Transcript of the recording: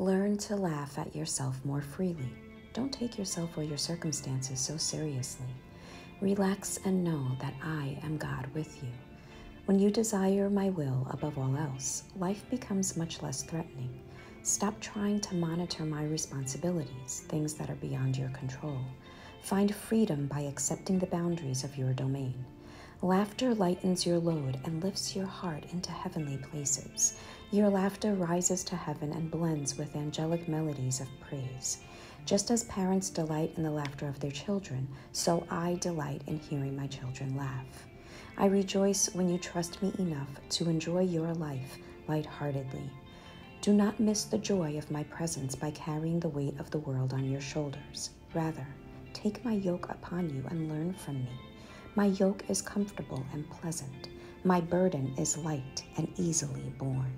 Learn to laugh at yourself more freely. Don't take yourself or your circumstances so seriously. Relax and know that I am God with you. When you desire my will above all else, life becomes much less threatening. Stop trying to monitor my responsibilities, things that are beyond your control. Find freedom by accepting the boundaries of your domain. Laughter lightens your load and lifts your heart into heavenly places. Your laughter rises to heaven and blends with angelic melodies of praise. Just as parents delight in the laughter of their children, so I delight in hearing my children laugh. I rejoice when you trust me enough to enjoy your life lightheartedly. Do not miss the joy of my presence by carrying the weight of the world on your shoulders. Rather, take my yoke upon you and learn from me. My yoke is comfortable and pleasant. My burden is light and easily borne.